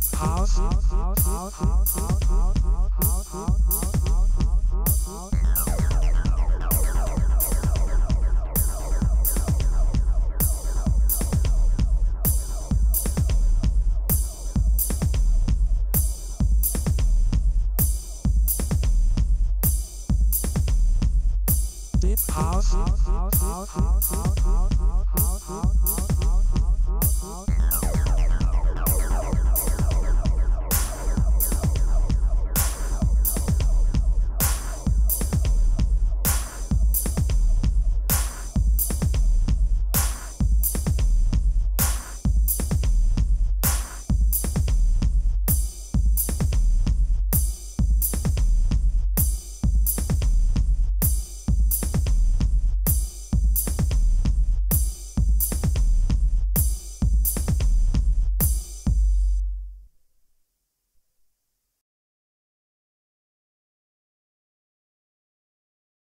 Deep house. House.